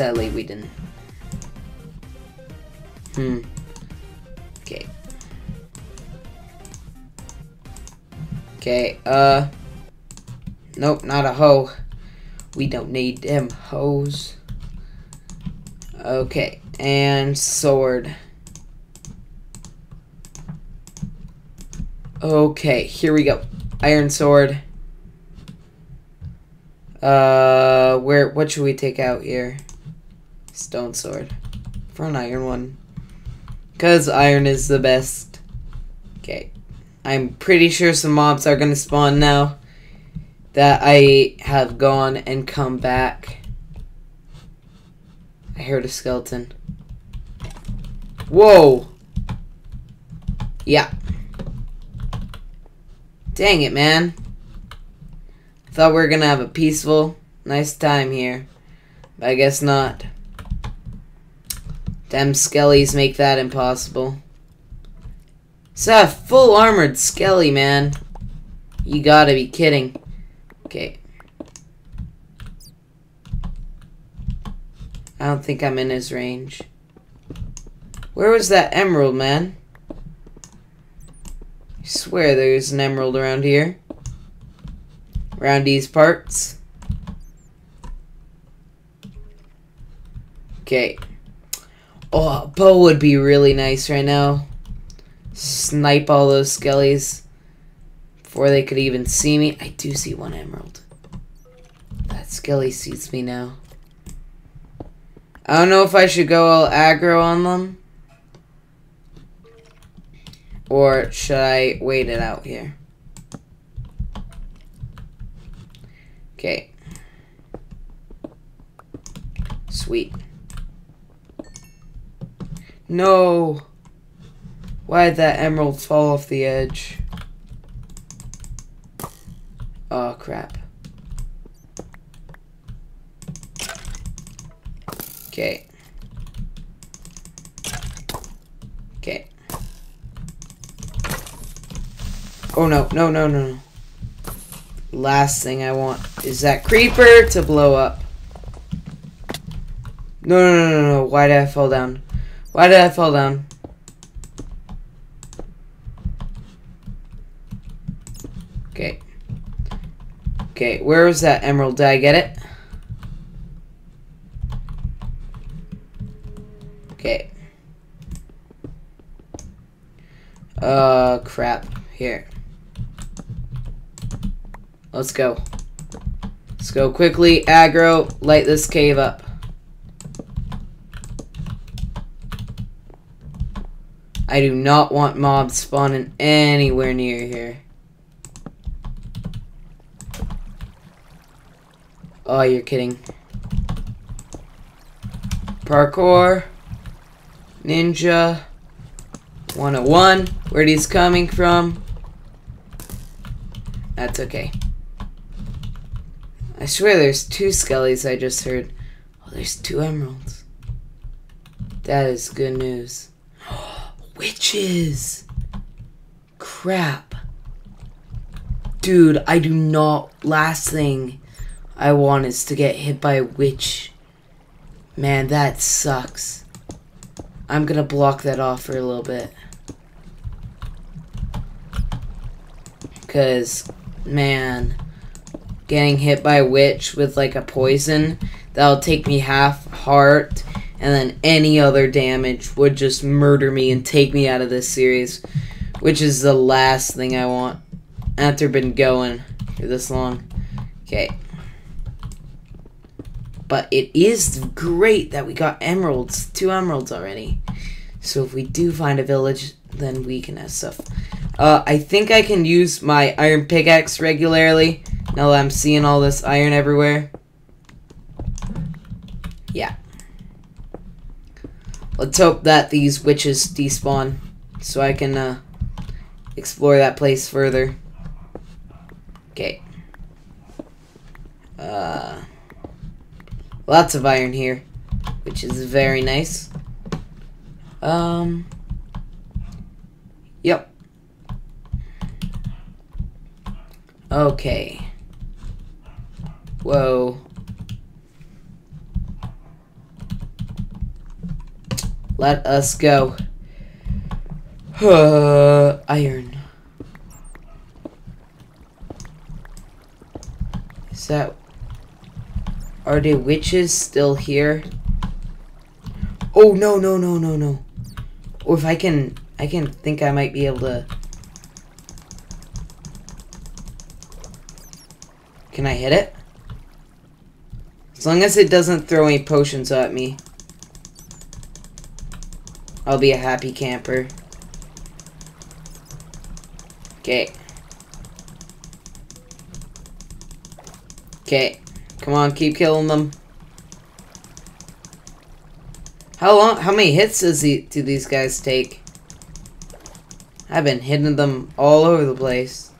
sadly we didn't. Hmm. Okay. Okay, uh... Nope, not a hoe. We don't need them hoes. Okay, and sword. Okay, here we go. Iron sword. Uh, where, what should we take out here? Stone sword. For an iron one. Because iron is the best. Okay. I'm pretty sure some mobs are going to spawn now. That I have gone and come back. I heard a skeleton. Whoa! Yeah. Dang it, man. Thought we were gonna have a peaceful, nice time here. But I guess not. Them skellies make that impossible. It's a full armored skelly, man. You gotta be kidding. Okay. I don't think I'm in his range. Where was that emerald, man? I swear there's an emerald around here. Around these parts. Okay. Oh, a bow would be really nice right now. Snipe all those skellies before they could even see me. I do see one emerald. That skelly sees me now. I don't know if I should go all aggro on them. Or should I wait it out here? Okay. Sweet. No! Why did that emerald fall off the edge? Oh, crap. Okay. Okay. Oh no, no, no, no, no. Last thing I want is that creeper to blow up. No, no, no, no, no. Why did I fall down? Why did I fall down? Okay. Okay, where was that emerald? Did I get it? Okay. Uh, crap. Here. Let's go. Let's go quickly, aggro, light this cave up. I do not want mobs spawning anywhere near here. Oh, you're kidding. Parkour. Ninja. 101. Where he's coming from. That's okay. I swear there's two skellies I just heard. Oh, there's two emeralds. That is good news. Oh, Witches! Crap. Dude, I do not... Last thing I want is to get hit by a witch. Man, that sucks. I'm gonna block that off for a little bit. Because, man, getting hit by a witch with like a poison, that'll take me half heart, and then any other damage would just murder me and take me out of this series, which is the last thing I want after been going for this long. Okay. But it is great that we got emeralds, two emeralds already. So if we do find a village, then we can have stuff. Uh, I think I can use my iron pickaxe regularly, now that I'm seeing all this iron everywhere. Yeah. Let's hope that these witches despawn, so I can, uh, explore that place further. Okay. Uh... Lots of iron here, which is very nice. Um, yep. Okay. Whoa. Let us go. Uh, iron. Is that... Are the witches still here? Oh, no, no, no, no, no. Or if I can... I can think I might be able to... Can I hit it? As long as it doesn't throw any potions at me. I'll be a happy camper. Okay. Okay. Come on, keep killing them. How long, how many hits does he, do these guys take? I've been hitting them all over the place.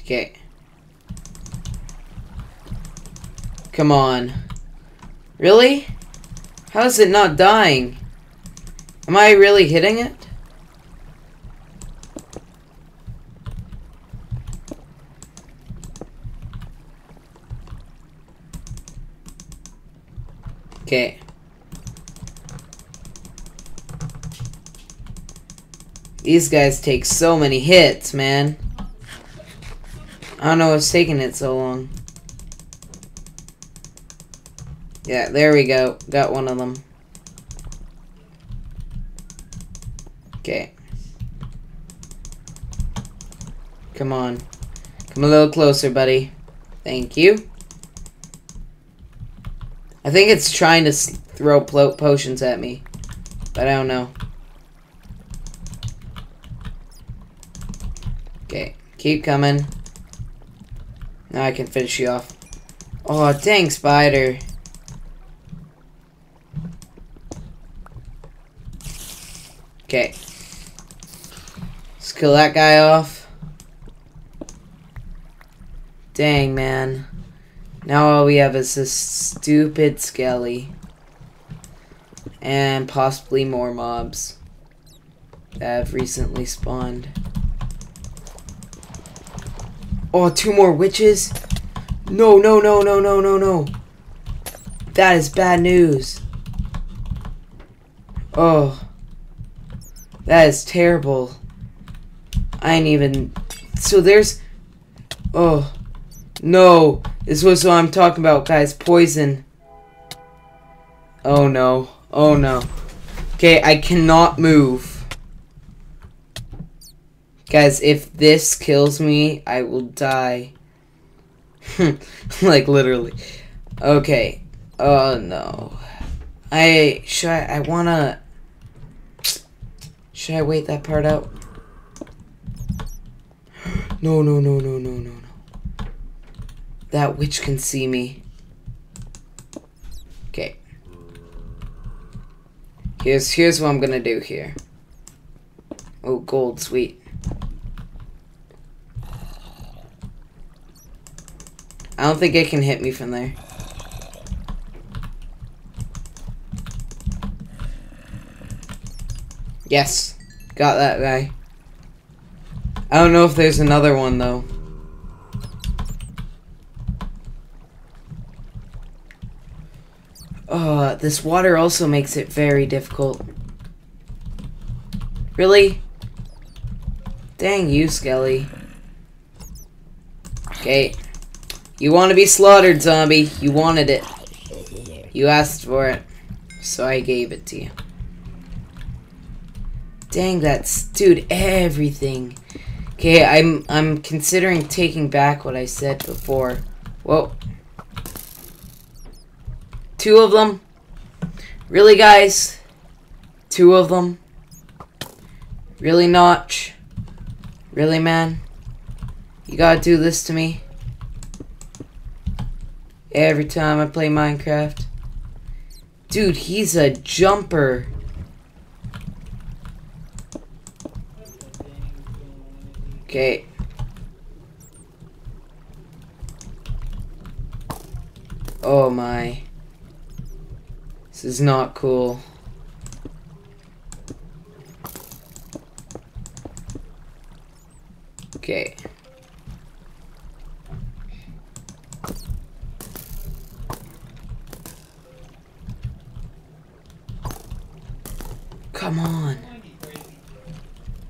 Okay. Come on. Really? How is it not dying? Am I really hitting it? Okay. These guys take so many hits, man. I don't know what's taking it so long. Yeah, there we go. Got one of them. Okay. Come on. Come a little closer, buddy. Thank you. I think it's trying to throw potions at me. But I don't know. Okay. Keep coming. Now I can finish you off. Oh, dang, spider. Okay. Let's kill that guy off. Dang, man. Now all we have is this stupid skelly. And possibly more mobs that have recently spawned. Oh, two more witches? No, no, no, no, no, no, no. That is bad news. Oh. That is terrible. I ain't even... So there's... Oh. No. This was what I'm talking about, guys. Poison. Oh, no. Oh, no. Okay, I cannot move. Guys, if this kills me, I will die. like, literally. Okay. Oh, no. I... Should I... I wanna... Should I wait that part out? No, no, no, no, no, no, no. That witch can see me. Okay. Here's here's what I'm gonna do here. Oh, gold, sweet. I don't think it can hit me from there. Yes. Got that guy. I don't know if there's another one, though. Oh, this water also makes it very difficult. Really? Dang you, Skelly. Okay. You want to be slaughtered, zombie. You wanted it. You asked for it. So I gave it to you. Dang, that's dude, everything. Okay, I'm I'm considering taking back what I said before. Whoa. Two of them? Really, guys? Two of them? Really, Notch? Really, man? You gotta do this to me? Every time I play Minecraft? Dude, he's a jumper. Okay. Oh my. This is not cool. Okay.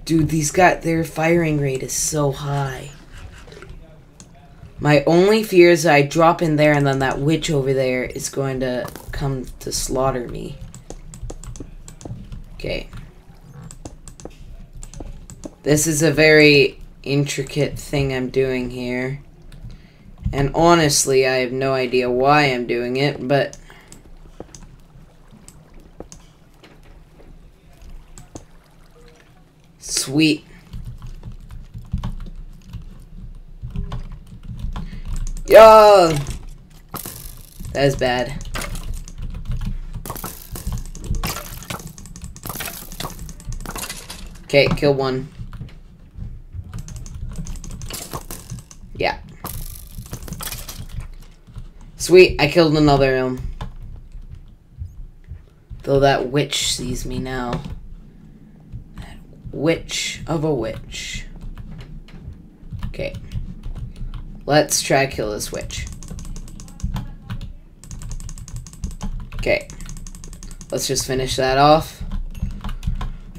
Dude, these got their firing rate is so high. My only fear is I drop in there and then that witch over there is going to come to slaughter me. Okay. This is a very intricate thing I'm doing here. And honestly, I have no idea why I'm doing it, but... Sweet. Yo! That is bad. Okay, kill one. Yeah. Sweet, I killed another um. Though that witch sees me now. Witch of a witch. Okay. Let's try kill this witch. Okay. Let's just finish that off.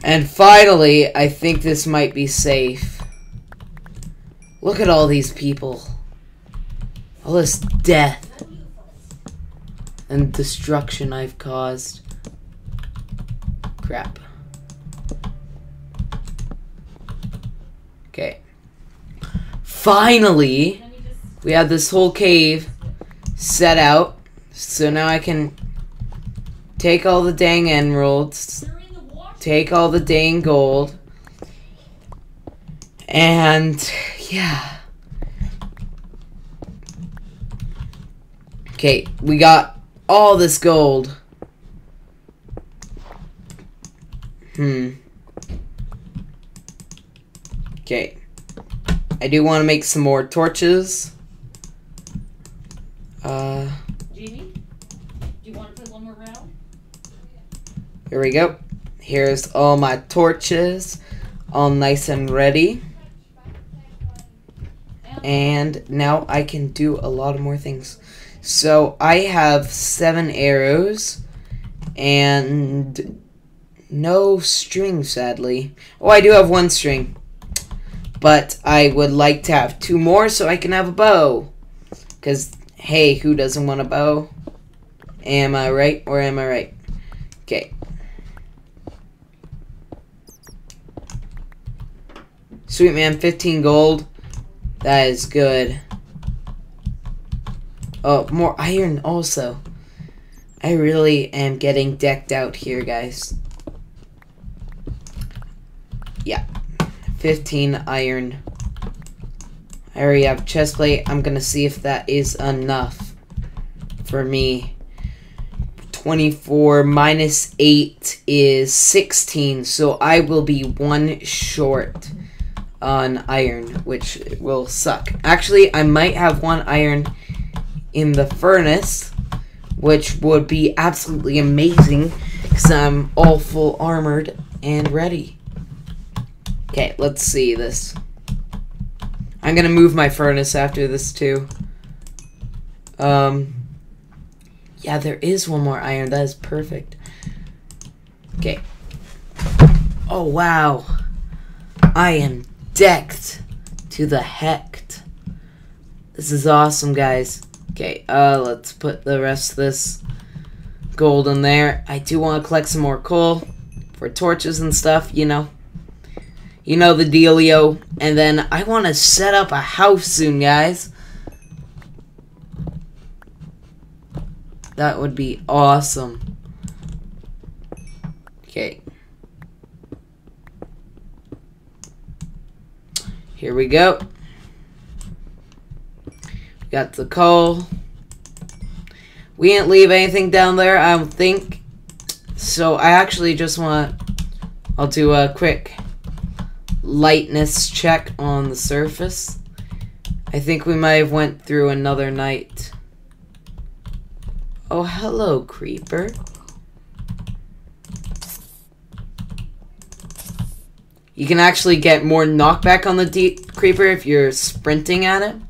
And finally, I think this might be safe. Look at all these people. All this death. And destruction I've caused. Crap. Okay. Finally, we have this whole cave set out. So now I can take all the dang emeralds, take all the dang gold, and yeah. Okay, we got all this gold. Hmm. Okay. I do want to make some more torches. Uh. Do you want to play one more round? Here we go. Here's all my torches, all nice and ready. And now I can do a lot of more things. So I have seven arrows and no string, sadly. Oh, I do have one string. But I would like to have two more so I can have a bow. Because Hey, who doesn't want a bow? Am I right or am I right? Okay. Sweet man, 15 gold. That is good. Oh, more iron also. I really am getting decked out here, guys. Yeah. 15 iron. I already have chest plate. I'm gonna see if that is enough for me. 24 minus 8 is 16, so I will be one short on iron, which will suck. Actually, I might have one iron in the furnace, which would be absolutely amazing because I'm all full armored and ready. Okay, let's see this. I'm gonna move my furnace after this too. Um, yeah, there is one more iron. That is perfect. Okay. Oh, wow. I am decked to the heck. This is awesome, guys. Okay, uh, let's put the rest of this gold in there. I do want to collect some more coal for torches and stuff, you know. You know the dealio. And then I want to set up a house soon, guys. That would be awesome. Okay. Here we go. Got the coal. We didn't leave anything down there, I don't think. So I actually just want. I'll do a quick lightness check on the surface. I think we might have went through another night. Oh, hello, creeper. You can actually get more knockback on the deep creeper if you're sprinting at him.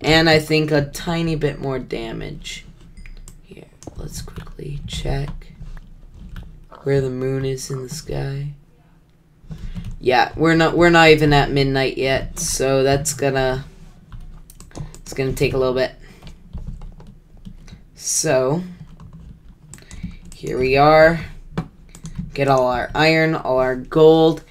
And I think a tiny bit more damage. Here, let's quickly check. where the moon is in the sky. Yeah, we're not we're not even at midnight yet, so that's gonna it's gonna take a little bit. So here we are. Get all our iron, all our gold.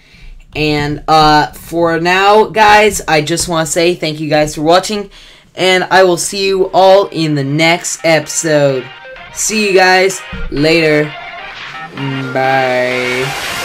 And uh, for now, guys, I just want to say thank you guys for watching. And I will see you all in the next episode. See you guys later. Bye.